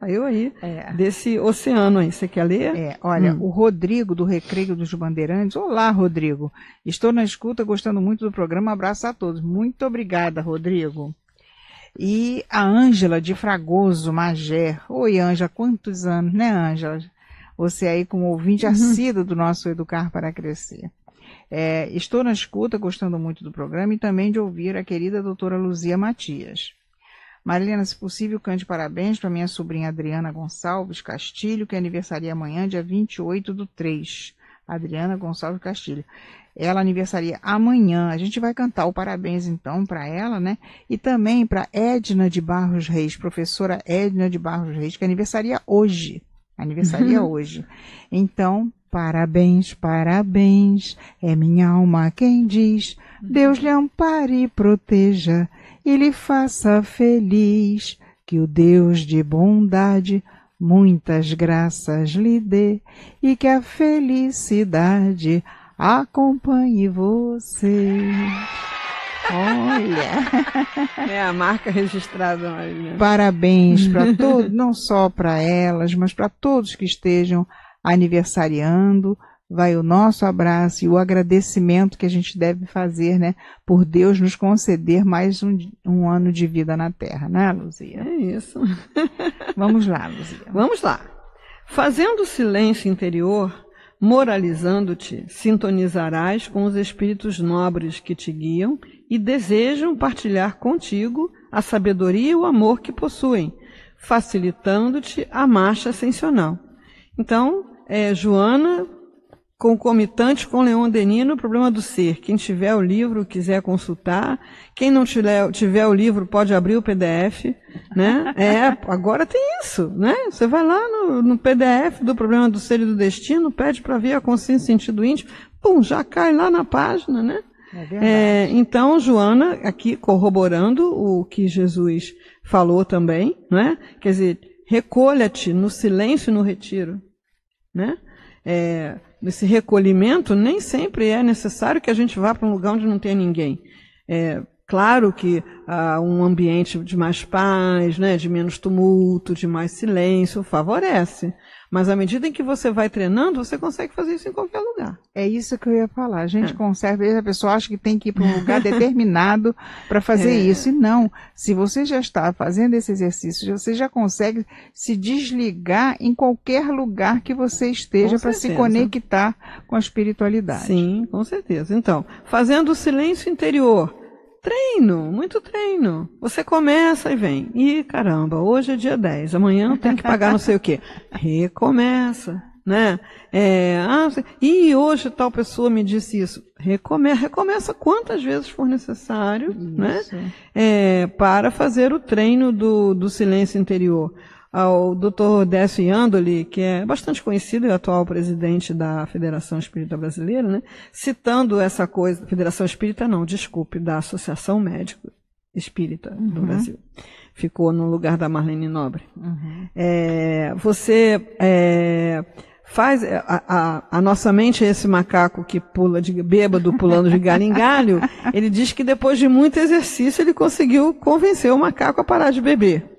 Saiu aí, É. desse oceano aí. Você quer ler? É, olha, Hum. o Rodrigo do Recreio dos Bandeirantes. Olá, Rodrigo. Estou na escuta, gostando muito do programa. Abraço a todos. Muito obrigada, Rodrigo. E a Ângela de Fragoso, Magé. Oi, Ângela, quantos anos, né, Ângela? Você aí como ouvinte assíduo do nosso Educar para Crescer. É, estou na escuta, gostando muito do programa e também de ouvir a querida doutora Luzia Matias. Marilena, se possível, cante parabéns para minha sobrinha Adriana Gonçalves Castilho, que aniversaria amanhã, dia 28 do 3. Adriana Gonçalves Castilho. Ela aniversaria amanhã. A gente vai cantar o parabéns então para ela, né? E também para Edna de Barros Reis, professora Edna de Barros Reis, que aniversaria hoje. Aniversaria hoje. Então, parabéns, parabéns. É minha alma quem diz. Deus lhe ampare e proteja e lhe faça feliz. Que o Deus de bondade muitas graças lhe dê e que a felicidade acompanhe você. Olha, É a marca registrada, Marília. parabéns para todos, não só para elas, mas para todos que estejam aniversariando. Vai o nosso abraço e o agradecimento que a gente deve fazer, né, por Deus nos conceder mais um, um ano de vida na Terra, né, Luzia? É isso. Vamos lá, Luzia. Vamos lá. Fazendo silêncio interior, moralizando-te, sintonizarás com os espíritos nobres que te guiam e desejam partilhar contigo a sabedoria e o amor que possuem, facilitando-te a marcha ascensional. Então, é, Joana, concomitante com Leon Denis no Problema do Ser. Quem tiver o livro, quiser consultar. Quem não tiver, tiver o livro, pode abrir o PDF, né? É, agora tem isso, né? Você vai lá no, no PDF do Problema do Ser e do Destino, pede para ver a consciência e sentido íntimo, pum, já cai lá na página, né? É. É, então, Joana, aqui corroborando o que Jesus falou também, né? Quer dizer, recolha-te no silêncio e no retiro, né? É, nesse recolhimento, nem sempre é necessário que a gente vá para um lugar onde não tem ninguém. É, claro que ah, um ambiente de mais paz, né, de menos tumulto, de mais silêncio, favorece. Mas à medida em que você vai treinando, você consegue fazer isso em qualquer lugar. É isso que eu ia falar. A gente É. vezes a pessoa acha que tem que ir para um lugar determinado para fazer É. isso. E não. Se você já está fazendo esse exercício, você já consegue se desligar em qualquer lugar que você esteja para se conectar com a espiritualidade. Sim, com certeza. Então, fazendo o silêncio interior. Treino, muito treino. Você começa e vem. Ih, caramba, hoje é dia 10, amanhã tem que pagar não sei o quê. Recomeça, né? É, ah, Ih, hoje tal pessoa me disse isso. Recomeça, recomeça quantas vezes for necessário, né? Isso. é, para fazer o treino do, do silêncio interior. Ao Dr. Décio Yandoli, que é bastante conhecido e atual presidente da Federação Espírita Brasileira, né, citando essa coisa, Federação Espírita não, desculpe, da Associação Médico Espírita do Brasil. Ficou no lugar da Marlene Nobre. É, você é, faz a, a- a nossa mente é esse macaco que pula de bêbado pulando de galho em galho. Ele diz que depois de muito exercício ele conseguiu convencer o macaco a parar de beber.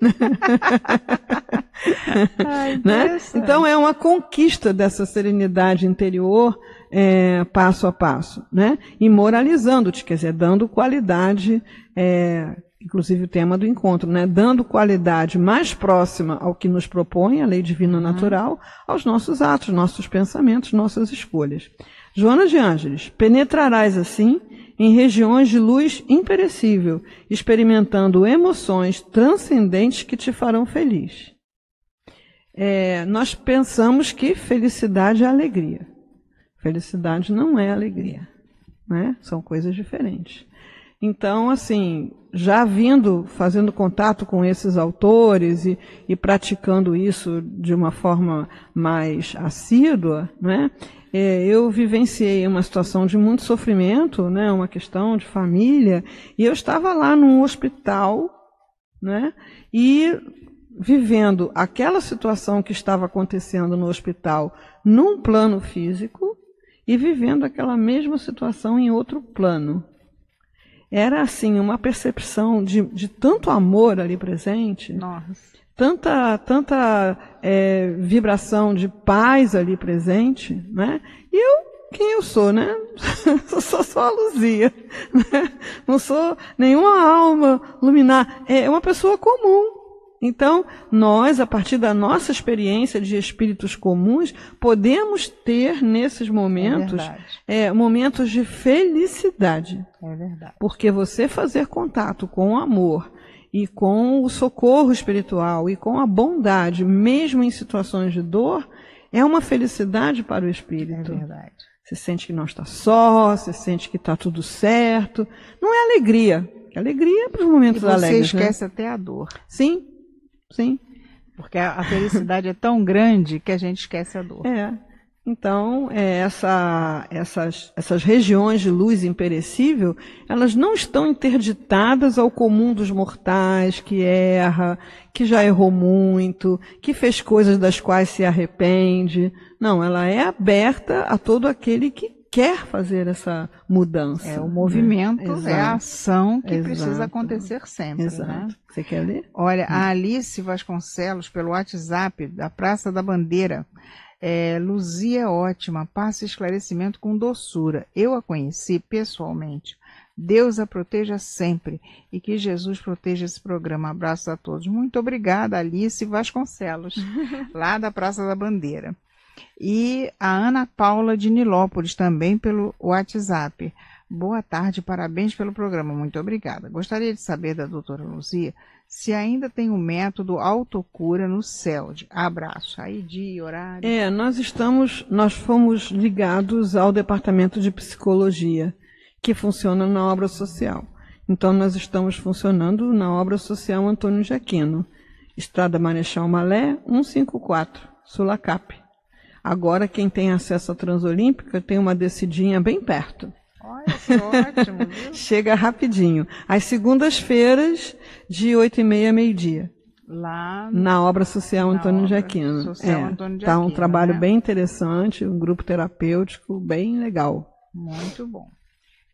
Ah, né? Então é uma conquista dessa serenidade interior é, passo a passo, né? E moralizando-te, quer dizer, dando qualidade, é, inclusive o tema do encontro, né? Dando qualidade mais próxima ao que nos propõe a lei divina natural, aos nossos atos, nossos pensamentos, nossas escolhas. Joana de Ângeles, penetrarás assim em regiões de luz imperecível, experimentando emoções transcendentes que te farão feliz. É, nós pensamos que felicidade é alegria. Felicidade não é alegria, né? São coisas diferentes. Então, assim, já vindo, fazendo contato com esses autores e, e praticando isso de uma forma mais assídua, né? É, eu vivenciei uma situação de muito sofrimento, né? Uma questão de família, e eu estava lá num hospital, né? E vivendo aquela situação que estava acontecendo no hospital num plano físico e vivendo aquela mesma situação em outro plano. Era assim uma percepção de, de tanto amor ali presente, Nossa. tanta tanta é, vibração de paz ali presente, né? E eu quem eu sou, né? Eu sou só a Luzia, né? não sou nenhuma alma luminar, é uma pessoa comum. Então, nós, a partir da nossa experiência de espíritos comuns, podemos ter nesses É momentos verdade. é, momentos de felicidade. É verdade. Porque você fazer contato com o amor e com o socorro espiritual e com a bondade, mesmo em situações de dor, é uma felicidade para o É espírito. verdade. Você sente que não está só, você sente que está tudo certo. Não é alegria. Alegria é para os E momentos você alegres. né? esquece até a dor. Sim, sim. Porque a a felicidade é tão grande que a gente esquece a dor. É. Então, é, essa- essas, essas regiões de luz imperecível, elas não estão interditadas ao comum dos mortais, que erra, que já errou muito, que fez coisas das quais se arrepende. Não, ela é aberta a todo aquele que quer fazer essa mudança. É o movimento, né? é a ação que Exato. precisa acontecer sempre. Né? Exato. Você quer ler? Olha, a Alice Vasconcelos, pelo WhatsApp da Praça da Bandeira. É, Luzia é ótima, passa esclarecimento com doçura. Eu a conheci pessoalmente. Deus a proteja sempre e que Jesus proteja esse programa. Abraços a todos. Muito obrigada, Alice Vasconcelos, lá da Praça da Bandeira. E a Ana Paula de Nilópolis, também pelo WhatsApp. Boa tarde, parabéns pelo programa. Muito obrigada. Gostaria de saber da doutora Luzia se ainda tem o método autocura no CELD. Abraço. Aí, dia, horário. É, nós estamos, nós fomos ligados ao departamento de psicologia, que funciona na obra social. Então nós estamos funcionando na obra social Antônio Jaquino, Estrada Marechal Malé, 154, Sulacap. Agora quem tem acesso à Transolímpica tem uma descidinha bem perto. Olha que ótimo, viu? Chega rapidinho. Às segundas-feiras, de 8 e meia a meio-dia. Lá Na obra social Antônio obra Jaquino. social é, Antônio Tá um trabalho né? bem interessante, um grupo terapêutico bem legal. Muito bom.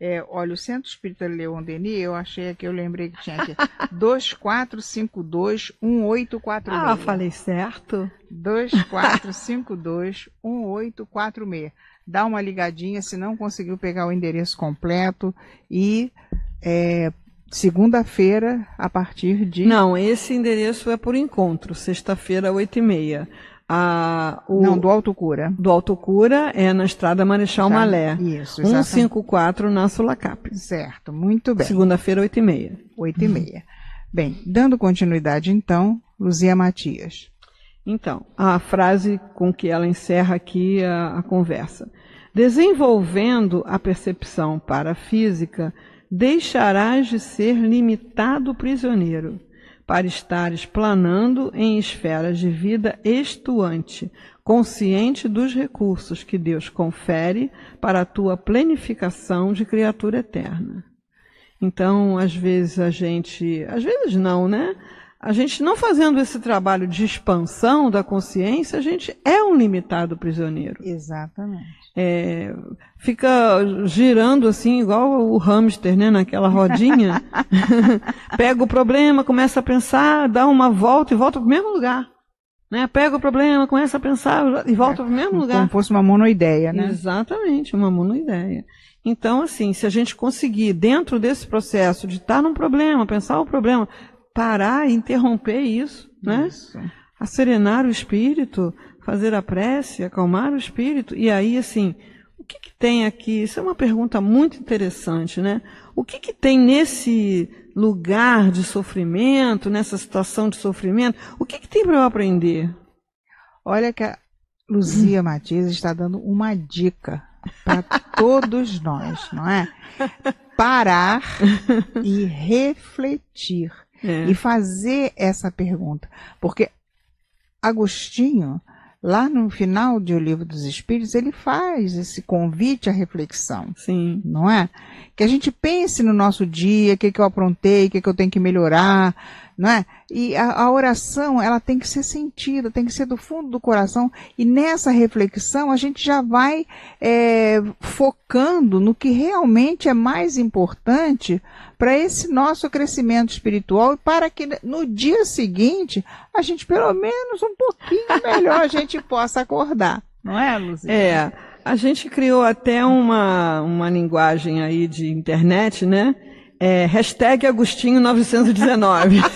É, olha, o Centro Espírita Leon Denis, eu achei aqui, eu lembrei que tinha aqui, 2452-1846. Ah, falei certo. 2452-1846. Dá uma ligadinha se não conseguiu pegar o endereço completo e é, segunda-feira, a partir de... Não, esse endereço é por encontro, sexta-feira, 8 e meia. A, o, Não, do Autocura. do Autocura é na Estrada Marechal Tá? Malé. Isso, exatamente. 154 na Sulacap. Certo, muito bem. Segunda-feira, 8 e meia. Oito e meia. Bem, dando continuidade então, Luzia Matias. Então, a frase com que ela encerra aqui a, a conversa. Desenvolvendo a percepção parafísica, deixarás de ser limitado prisioneiro, para estares planando em esferas de vida estuante, consciente dos recursos que Deus confere para a tua plenificação de criatura eterna. Então, às vezes a gente, às vezes não, né? A gente não fazendo esse trabalho de expansão da consciência, a gente é um limitado prisioneiro. Exatamente. É, fica girando assim, igual o hamster, né? Naquela rodinha. Pega o problema, começa a pensar, dá uma volta e volta para o mesmo lugar. Né? Pega o problema, começa a pensar e volta para o mesmo lugar. Como fosse uma monoideia, né? Exatamente, uma monoideia. Então, assim, se a gente conseguir, dentro desse processo de estar num problema, pensar o problema, parar e interromper isso, né? Isso. Acerenar o espírito, fazer a prece, acalmar o espírito, e aí, assim, o que, que tem aqui? Isso é uma pergunta muito interessante, né? O que, que tem nesse lugar de sofrimento, nessa situação de sofrimento? O que, que tem para eu aprender? Olha que a Luzia Matias está dando uma dica para todos nós, não é? Parar e refletir É. e fazer essa pergunta, porque Agostinho, lá no final de O Livro dos Espíritos, ele faz esse convite à reflexão. Sim. não é? Que a gente pense no nosso dia, o que, que eu aprontei, o que, que eu tenho que melhorar, não é? E a, a oração, ela tem que ser sentida, tem que ser do fundo do coração, e nessa reflexão a gente já vai é, focando no que realmente é mais importante para esse nosso crescimento espiritual e para que no dia seguinte a gente pelo menos um pouquinho melhor a gente possa acordar, não é, Luzia? É, a gente criou até uma, uma linguagem aí de internet, né? É, hashtag Agostinho 919.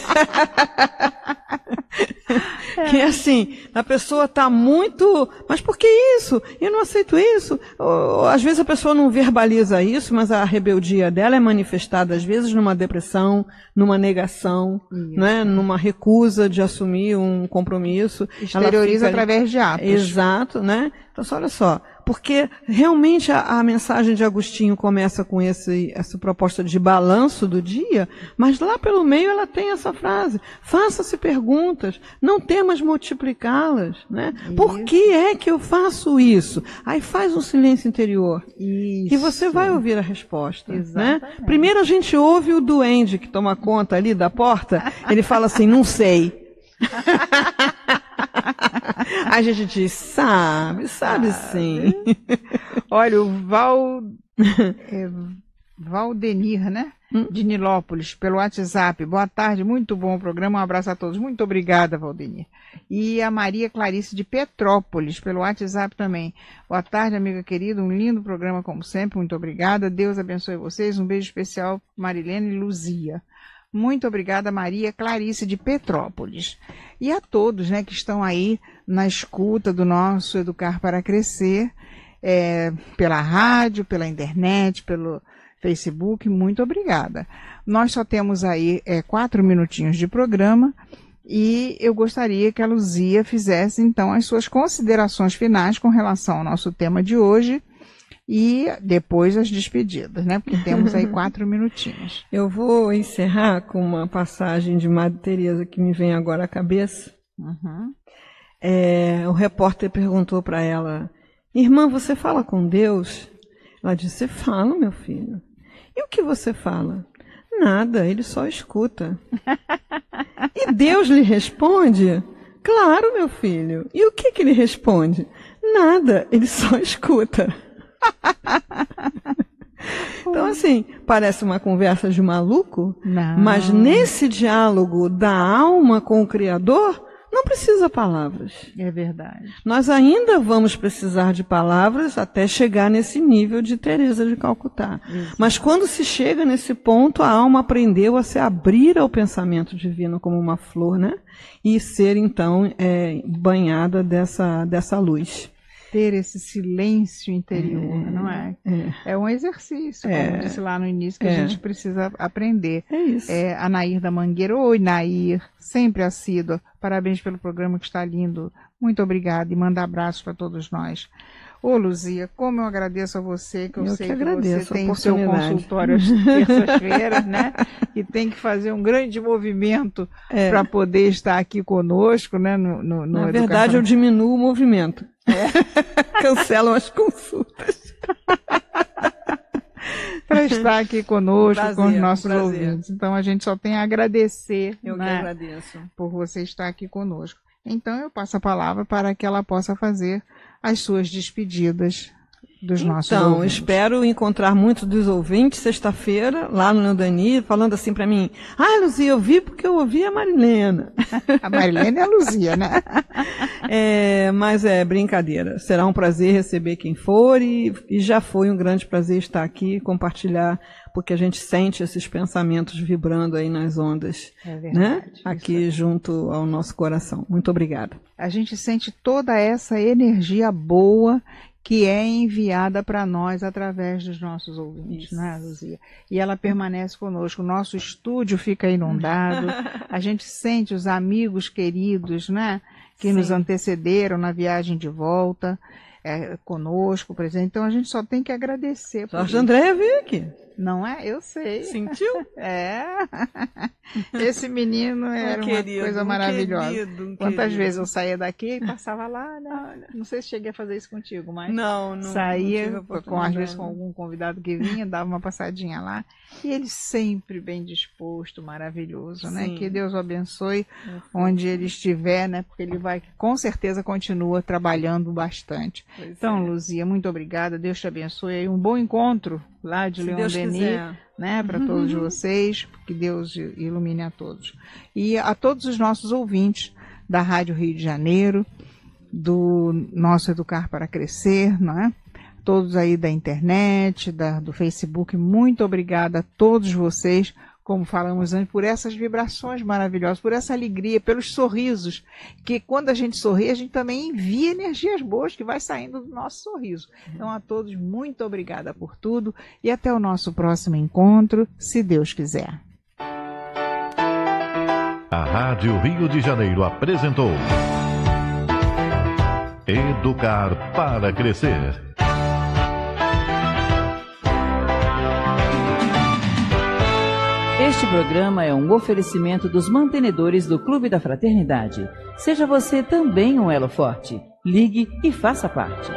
Que assim, a pessoa está muito. Mas por que isso? Eu não aceito isso. Ou, às vezes a pessoa não verbaliza isso, mas a rebeldia dela é manifestada, às vezes, numa depressão, numa negação, né? numa recusa de assumir um compromisso. Exterioriza através de atos. Exato, né? Então, olha só, porque realmente a, a mensagem de Agostinho começa com esse, essa proposta de balanço do dia, mas lá pelo meio ela tem essa frase: faça-se perguntas, não temas multiplicá-las, né? Por que é que eu faço isso? Aí faz um silêncio interior. Isso. E você vai ouvir a resposta. Né? Primeiro a gente ouve o duende que toma conta ali da porta, ele fala assim, não sei. a gente diz, sabe, sabe sim. Olha, o Val. é, Valdenir, né? Hum. De Nilópolis, pelo WhatsApp. Boa tarde, muito bom o programa. Um abraço a todos. Muito obrigada, Valdenir. E a Maria Clarice de Petrópolis, pelo WhatsApp também. Boa tarde, amiga querida. Um lindo programa, como sempre. Muito obrigada. Deus abençoe vocês. Um beijo especial, Marilene e Luzia. Muito obrigada, Maria Clarice de Petrópolis. E a todos né, que estão aí na escuta do nosso Educar para Crescer, é, pela rádio, pela internet, pelo Facebook, muito obrigada. Nós só temos aí é, quatro minutinhos de programa e eu gostaria que a Luzia fizesse então as suas considerações finais com relação ao nosso tema de hoje e depois as despedidas, né? Porque temos aí quatro minutinhos. Eu vou encerrar com uma passagem de Madre Teresa que me vem agora à cabeça. Uhum. É, o repórter perguntou para ela: Irmã, você fala com Deus? Ela disse: Falo, meu filho. E o que você fala? Nada, ele só escuta. e Deus lhe responde? Claro, meu filho. E o que, que ele responde? Nada, ele só escuta. Então, assim, parece uma conversa de maluco, Não. mas nesse diálogo da alma com o Criador, precisa palavras. É verdade. Nós ainda vamos precisar de palavras até chegar nesse nível de Teresa de Calcutá. Mas quando se chega nesse ponto, a alma aprendeu a se abrir ao pensamento divino como uma flor, né? E ser então é, banhada dessa, dessa luz. Ter esse silêncio interior, não é? É, É um exercício, como É. eu disse lá no início, que É. a gente precisa aprender. é isso. É, a Nair da Mangueira. Oi, Nair. Sempre assídua. Parabéns pelo programa que está lindo. Muito obrigada e manda abraços para todos nós. Ô, Luzia, como eu agradeço a você, que eu, Eu sei que que, você tem o seu consultório às terças-feiras, né? E tem que fazer um grande movimento É. para poder estar aqui conosco, né? No, no, no Na Educação- verdade, eu diminuo o movimento. Cancelam as consultas. para estar aqui conosco, com os Prazer, nossos prazer. ouvintes. Então a gente só tem a agradecer Eu que né, agradeço. por você estar aqui conosco. Então eu passo a palavra para que ela possa fazer as suas despedidas dos nossos Então, ouvintes. espero encontrar muitos dos ouvintes sexta-feira, lá no Leodani, falando assim para mim: Ah, Luzia, eu vi porque eu ouvi a Marilena. A Marilene e a Luzia, né? É, mas é brincadeira. Será um prazer receber quem for e, e já foi um grande prazer estar aqui e compartilhar, porque a gente sente esses pensamentos vibrando aí nas ondas, É né? verdade. Aqui junto ao nosso coração. Muito obrigada. A gente sente toda essa energia boa que é enviada para nós através dos nossos ouvintes, Isso. né, Luzia? E ela permanece conosco. O nosso estúdio fica inundado. a gente sente os amigos queridos, né? Que nos Sim. antecederam na viagem de volta é, conosco, presente. Então a gente só tem que agradecer. Jorge isso. André veio aqui. Não é? Eu sei. Sentiu? É. Esse menino era uma querido, coisa um maravilhosa. querido, um Quantas querido. vezes eu saía daqui e passava lá, né? Não sei se cheguei a fazer isso contigo, mas Não, não. saía, não com, às vezes com algum convidado que vinha, dava uma passadinha lá. E ele sempre bem disposto, maravilhoso, né? Sim. Que Deus o abençoe onde ele estiver, né? Porque ele vai, com certeza, continua trabalhando bastante. Pois Então, é. Luzia, muito obrigada. Deus te abençoe. E um bom encontro lá de se Deus Quiser. né, para todos vocês, que Deus ilumine a todos. E a todos os nossos ouvintes da Rádio Rio de Janeiro, do nosso Educar para Crescer, não é? Todos aí da internet, da, do Facebook, muito obrigada a todos vocês. Como falamos antes, por essas vibrações maravilhosas, por essa alegria, pelos sorrisos, que quando a gente sorri, a gente também envia energias boas que vai saindo do nosso sorriso. Então, a todos, muito obrigada por tudo e até o nosso próximo encontro, se Deus quiser. A Rádio Rio de Janeiro apresentou Educar para Crescer. Este programa é um oferecimento dos mantenedores do Clube da Fraternidade. Seja você também um elo forte. Ligue e faça parte.